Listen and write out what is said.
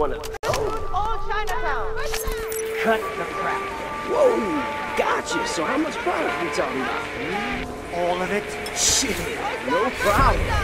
One of Old Chinatown. Cut the crap. Whoa, gotcha. So how much product we talking about? All of it. Shit, no problem.